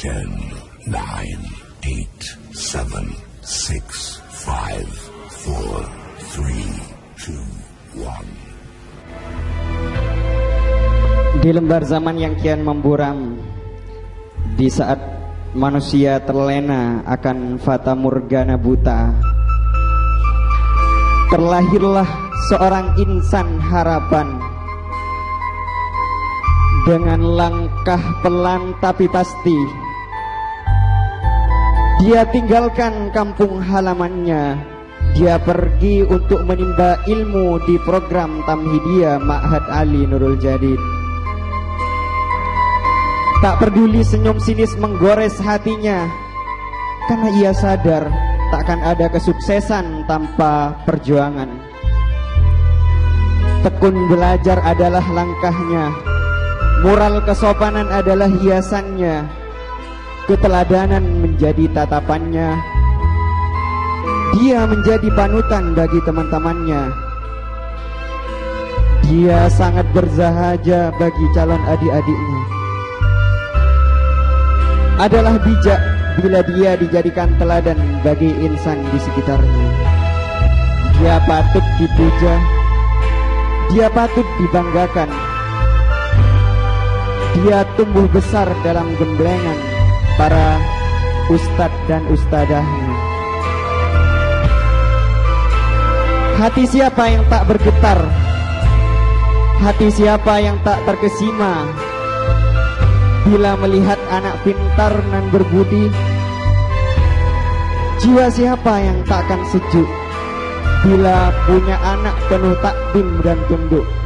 10, 9, 8, 7, 6, 5, 4, 3, 2, 1. Di lembar zaman yang kian memburam Di saat manusia terlena akan fata morgana buta Terlahirlah seorang insan harapan Dengan langkah pelan tapi pasti Dia tinggalkan kampung halamannya. Dia pergi untuk menimba ilmu di program Tamhidiyah Ma'had Ali Nurul Jadid. Tak peduli senyum sinis menggores hatinya. Karena ia sadar takkan ada kesuksesan tanpa perjuangan. Tekun belajar adalah langkahnya. Moral kesopanan adalah hiasannya Keteladanan menjadi tatapannya. Dia menjadi panutan bagi teman-temannya. Dia sangat berzahaja bagi calon adik-adiknya. Adalah bijak bila dia dijadikan teladan bagi insan di sekitarnya. Dia patut dipuja, dia patut dibanggakan. Dia tumbuh besar dalam gemblengan para ustadz dan ustadahnya. Hati siapa yang tak bergetar? Hati siapa yang tak terkesima Bila melihat anak pintar dan berbudi Jiwa siapa yang takkan sejuk Bila punya anak penuh takdim dan tunduk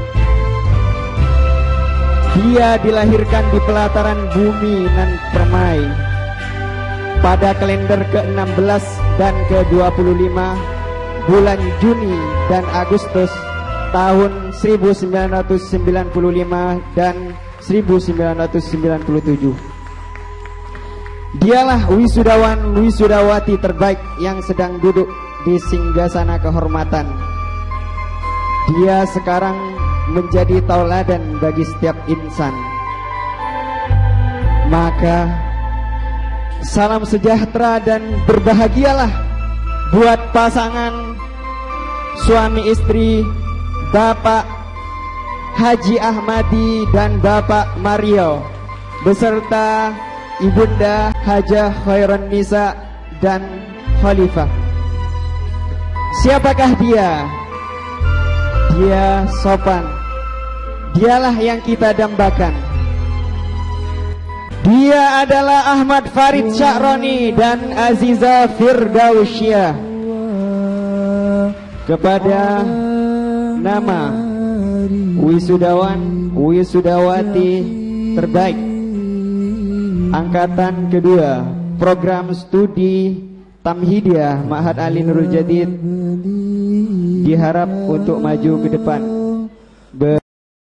Dia dilahirkan di pelataran bumi dan permai. Pada kalender ke-16 dan ke-25 Bulan Juni dan Agustus tahun 1995 dan 1997 Dialah wisudawan wisudawati terbaik yang sedang duduk di singgasana kehormatan. Dia sekarang menjadi tauladan bagi setiap insan Maka salam sejahtera dan berbahagialah buat pasangan suami istri Bapak Haji Ahmadi dan Bapak Mario beserta Ibunda Hajah Khairan Nisa dan Khalifah. Siapakah dia? Dia sopan. Dialah yang kita dambakan. Dia adalah Ahmad Farid Sya'roni dan Aziza Firdausyah. Kepada nama wisudawan wisudawati terbaik angkatan kedua program studi Tamhidiyah Ma'had Ali Nurul Jadid diharap untuk maju ke depan